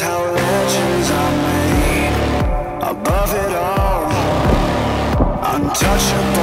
how legends are made. Above it all, untouchable.